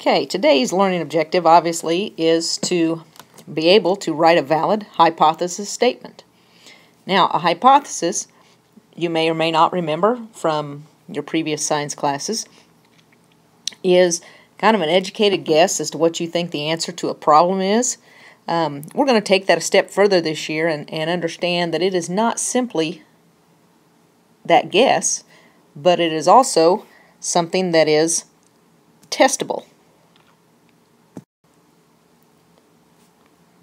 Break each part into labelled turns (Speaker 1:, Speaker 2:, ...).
Speaker 1: Okay, today's learning objective obviously is to be able to write a valid hypothesis statement. Now, a hypothesis, you may or may not remember from your previous science classes, is kind of an educated guess as to what you think the answer to a problem is. Um, we're going to take that a step further this year and, and understand that it is not simply that guess, but it is also something that is testable.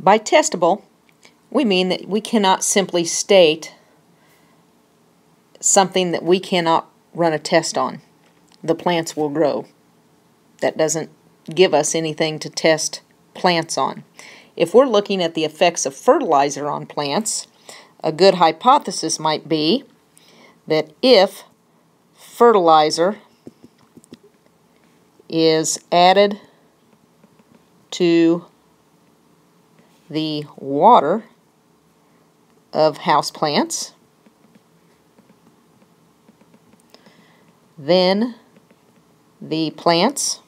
Speaker 1: By testable, we mean that we cannot simply state something that we cannot run a test on. The plants will grow. That doesn't give us anything to test plants on. If we're looking at the effects of fertilizer on plants, a good hypothesis might be that if fertilizer is added to the water of houseplants. Then the plants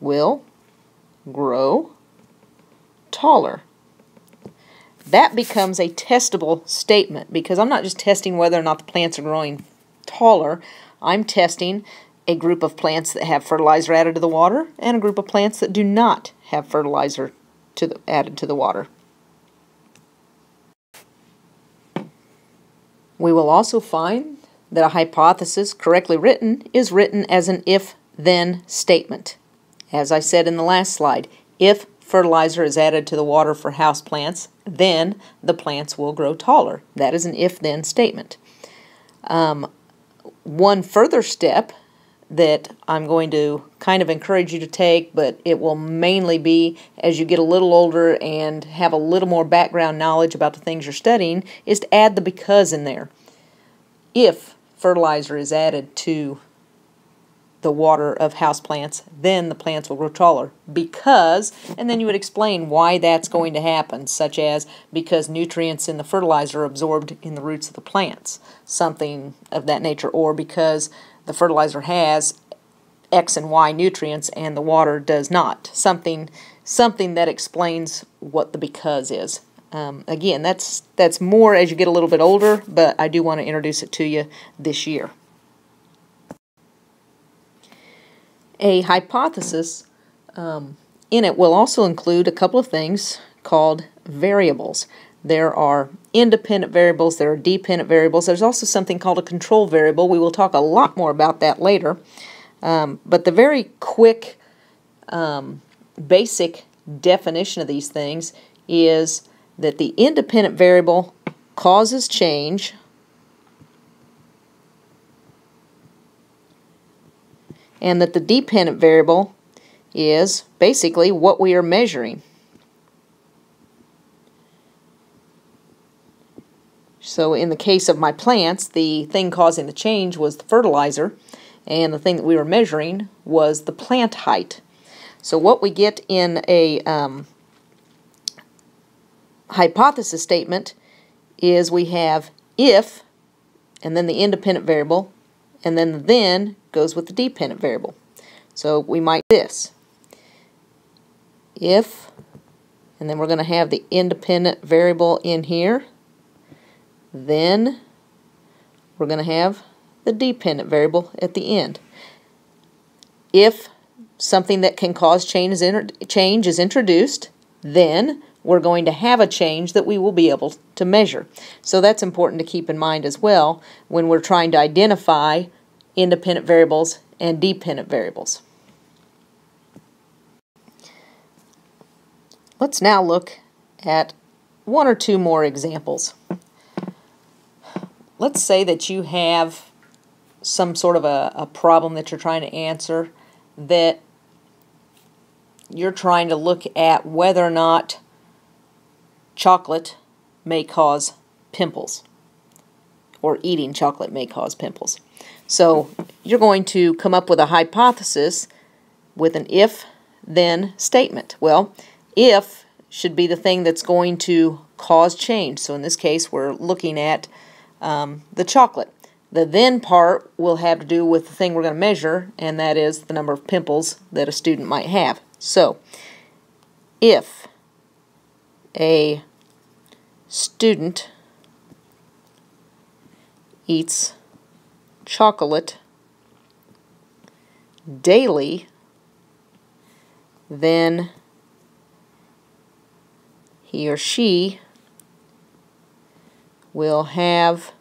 Speaker 1: will grow taller. That becomes a testable statement because I'm not just testing whether or not the plants are growing taller. I'm testing a group of plants that have fertilizer added to the water and a group of plants that do not have fertilizer to the, added to the water. We will also find that a hypothesis correctly written is written as an if-then statement. As I said in the last slide, if fertilizer is added to the water for house plants, then the plants will grow taller. That is an if-then statement. Um, one further step that I'm going to kind of encourage you to take, but it will mainly be as you get a little older and have a little more background knowledge about the things you're studying, is to add the because in there. If fertilizer is added to the water of houseplants, then the plants will grow taller. Because, and then you would explain why that's going to happen, such as because nutrients in the fertilizer are absorbed in the roots of the plants, something of that nature, or because the fertilizer has X and Y nutrients and the water does not. Something something that explains what the because is. Um, again, that's that's more as you get a little bit older, but I do want to introduce it to you this year. A hypothesis um, in it will also include a couple of things called variables. There are independent variables, there are dependent variables. There's also something called a control variable. We will talk a lot more about that later. Um, but the very quick, um, basic definition of these things is that the independent variable causes change and that the dependent variable is basically what we are measuring. So in the case of my plants, the thing causing the change was the fertilizer, and the thing that we were measuring was the plant height. So what we get in a um, hypothesis statement is we have if, and then the independent variable, and then the then goes with the dependent variable. So we might this. If, and then we're going to have the independent variable in here, then we're going to have the dependent variable at the end. If something that can cause change is, change is introduced, then we're going to have a change that we will be able to measure. So that's important to keep in mind as well when we're trying to identify independent variables and dependent variables. Let's now look at one or two more examples let's say that you have some sort of a, a problem that you're trying to answer that you're trying to look at whether or not chocolate may cause pimples or eating chocolate may cause pimples. So you're going to come up with a hypothesis with an if then statement. Well, if should be the thing that's going to cause change. So in this case, we're looking at um, the chocolate. The then part will have to do with the thing we're going to measure, and that is the number of pimples that a student might have. So, if a student eats chocolate daily, then he or she will have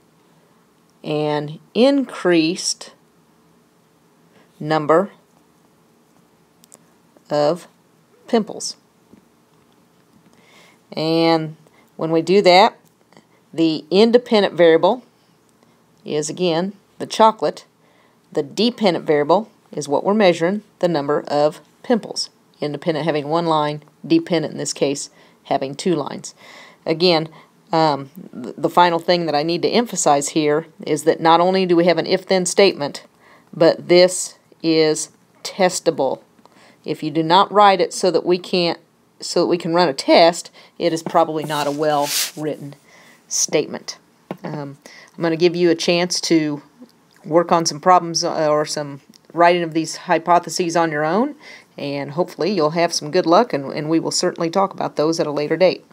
Speaker 1: an increased number of pimples. And when we do that, the independent variable is again the chocolate. The dependent variable is what we're measuring, the number of pimples. Independent having one line, dependent in this case having two lines. Again, um, the final thing that I need to emphasize here is that not only do we have an if-then statement, but this is testable. If you do not write it so that we can't so that we can run a test, it is probably not a well written statement. Um, I'm going to give you a chance to work on some problems uh, or some writing of these hypotheses on your own, and hopefully you'll have some good luck, and, and we will certainly talk about those at a later date.